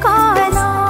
ಕಾಲ